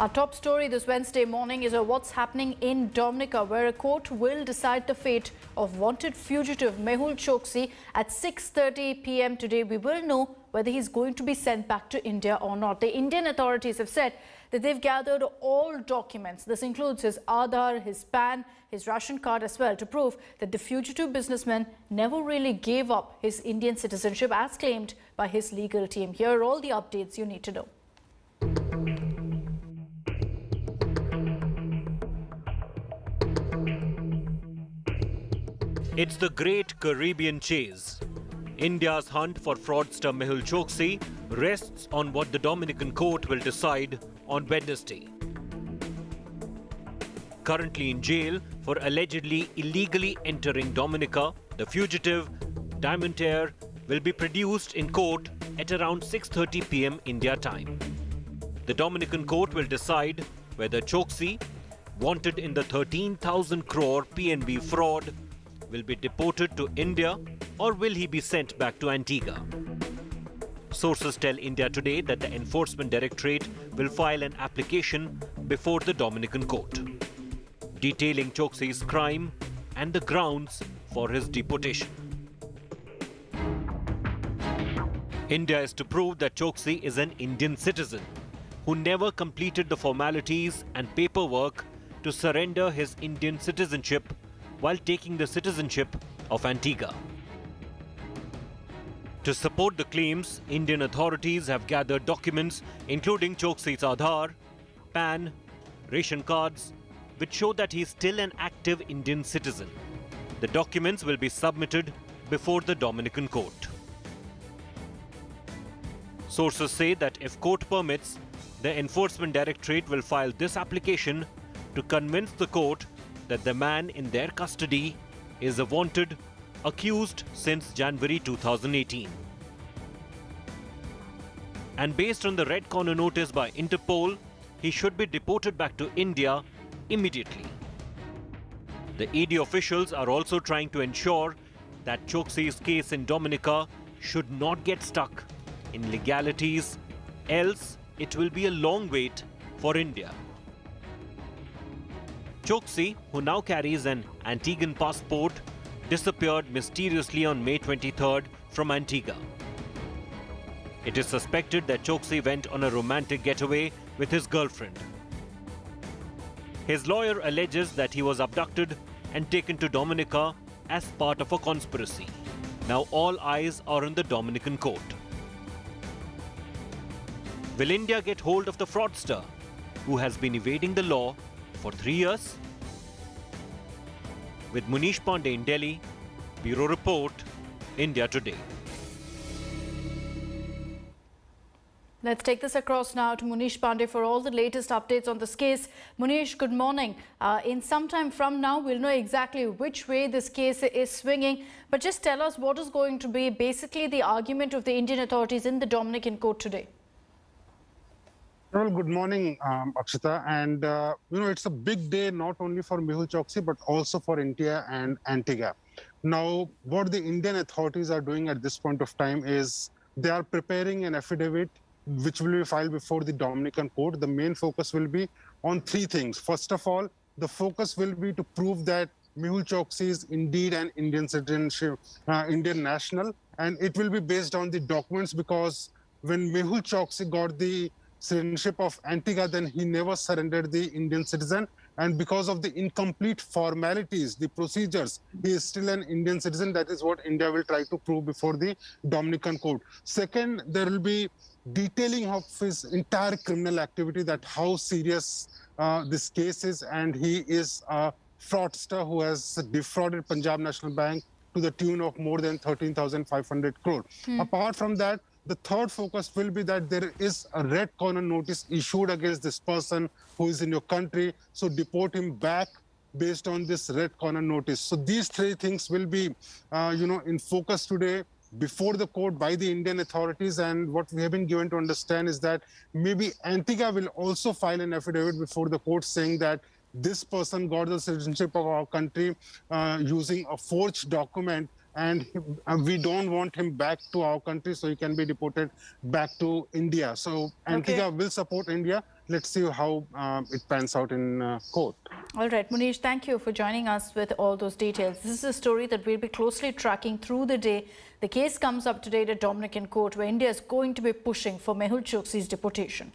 Our top story this Wednesday morning is of what's happening in Dominica, where a court will decide the fate of wanted fugitive Mehul Choksi at 6.30 p.m. today. We will know whether he's going to be sent back to India or not. The Indian authorities have said that they've gathered all documents. This includes his Aadhaar, his PAN, his ration card as well to prove that the fugitive businessman never really gave up his Indian citizenship as claimed by his legal team. Here are all the updates you need to know. It's the great Caribbean chase. India's hunt for fraudster Mehul Choksi rests on what the Dominican court will decide on Wednesday. Currently in jail for allegedly illegally entering Dominica, the fugitive diamantaire will be produced in court at around 6:30 p.m. India time. The Dominican court will decide whether Choksi, wanted in the 13,000 crore PNB fraud, will be deported to India or will he be sent back to Antigua? Sources tell India Today that the Enforcement Directorate will file an application before the Dominican court, detailing Choksi's crime and the grounds for his deportation. India is to prove that Choksi is an Indian citizen who never completed the formalities and paperwork to surrender his Indian citizenship while taking the citizenship of Antigua. To support the claims, Indian authorities have gathered documents including Choksi's Aadhaar, PAN, ration cards, which show that he is still an active Indian citizen. The documents will be submitted before the Dominican court. Sources say that if court permits, the Enforcement Directorate will file this application to convince the court that the man in their custody is a wanted accused since January 2018. And based on the red corner notice by Interpol, he should be deported back to India immediately. The ED officials are also trying to ensure that Choksi's case in Dominica should not get stuck in legalities, else it will be a long wait for India. Choksi, who now carries an Antiguan passport, disappeared mysteriously on May 23rd from Antigua. It is suspected that Choksi went on a romantic getaway with his girlfriend. His lawyer alleges that he was abducted and taken to Dominica as part of a conspiracy. Now all eyes are on the Dominican court. Will India get hold of the fraudster who has been evading the law for three years? With Munish Pandey in Delhi, Bureau Report, India Today. Let's take this across now to Munish Pandey for all the latest updates on this case. Munish, good morning. Uh, in some time from now, we'll know exactly which way this case is swinging. But just tell us what is going to be basically the argument of the Indian authorities in the Dominican court today. Well, good morning, um, Akshita. And, uh, you know, it's a big day not only for Mehul Choksi, but also for India and Antigua. Now, what the Indian authorities are doing at this point of time is they are preparing an affidavit which will be filed before the Dominican court. The main focus will be on three things. First of all, the focus will be to prove that Mehul Choksi is indeed an Indian citizenship, uh, Indian national, and it will be based on the documents because when Mehul Choksi got the citizenship of Antigua, then he never surrendered the Indian citizen. And because of the incomplete formalities, the procedures, he is still an Indian citizen. That is what India will try to prove before the Dominican court. Second, there will be detailing of his entire criminal activity, that how serious uh, this case is. And he is a fraudster who has defrauded Punjab National Bank to the tune of more than 13,500 crore. Hmm. Apart from that, the third focus will be that there is a red corner notice issued against this person who is in your country. So deport him back based on this red corner notice. So these three things will be, uh, you know, in focus today before the court by the Indian authorities. And what we have been given to understand is that maybe Antigua will also file an affidavit before the court saying that this person got the citizenship of our country uh, using a forged document and uh, we don't want him back to our country, so he can be deported back to India. So Antigua will support India. Let's see how um, it pans out in uh, court. All right, Munish, thank you for joining us with all those details. This is a story that we'll be closely tracking through the day. The case comes up today at Dominican court where India is going to be pushing for Mehul Choksi's deportation.